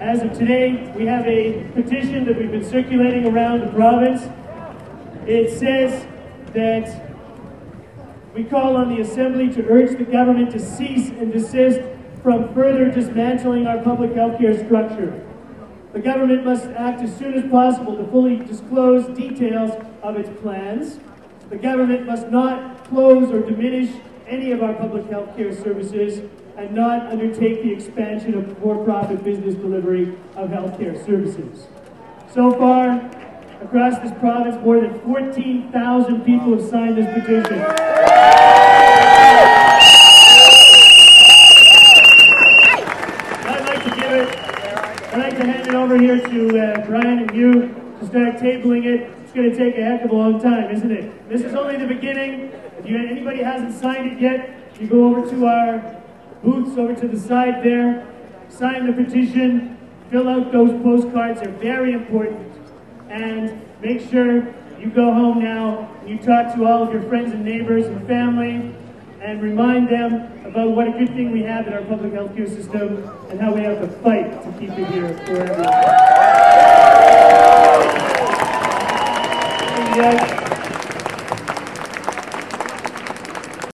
As of today, we have a petition that we've been circulating around the province. It says that we call on the Assembly to urge the government to cease and desist from further dismantling our public health care structure. The government must act as soon as possible to fully disclose details of its plans. The government must not close or diminish any of our public health care services and not undertake the expansion of for-profit business delivery of healthcare services. So far, across this province, more than 14,000 people have signed this petition. I'd like to give it, I'd like to hand it over here to uh, Brian and you to start tabling it. Going to take a heck of a long time, isn't it? This is only the beginning. If you, anybody hasn't signed it yet, you go over to our booths over to the side there, sign the petition, fill out those postcards. They're very important. And make sure you go home now and you talk to all of your friends and neighbors and family and remind them about what a good thing we have in our public health care system and how we have to fight to keep it here for everyone. 不要